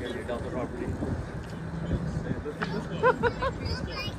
You already dealt the property.